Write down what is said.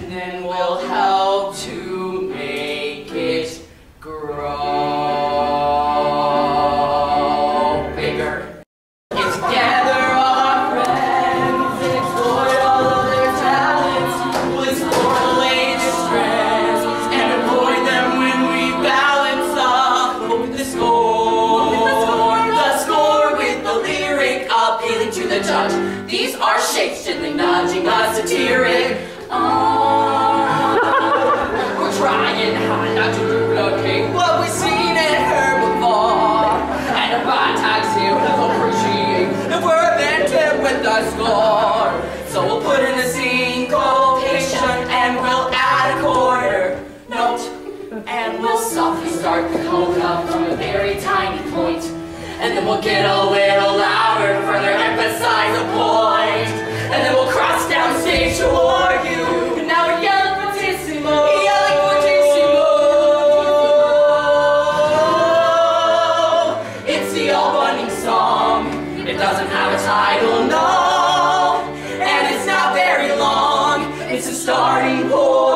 and then we'll help to make it grow bigger. Get together all our friends exploit all of their talents. We'll explore the latest trends and avoid them when we balance up. But with the score, the score with the lyric appealing to the judge. These are shapes gently nudging us satiric. Trying hard not to duplicate what we've seen and heard before. And our tags here will appreciate if we're invented with the score. So we'll put in a syncopation and we'll add a quarter note. And we'll softly start the coda from a very tiny point. And then we'll get a It doesn't have a title, no, and it's not very long. It's a starting point.